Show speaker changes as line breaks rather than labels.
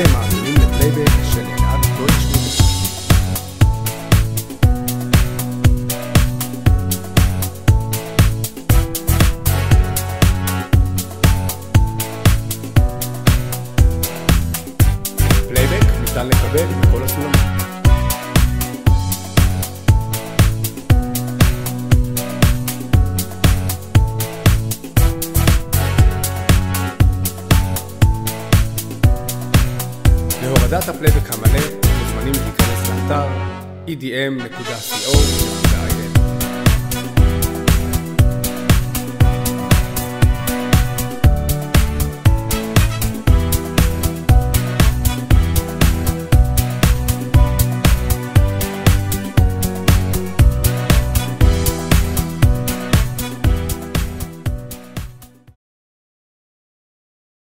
אתם מאזינים לפלייבק של אלעד גולדשמיד. פלייבק ניתן לקבל מכל הסולמות. להורדת הפלייבק המלא מוזמנים להיכנס לאתר edm.co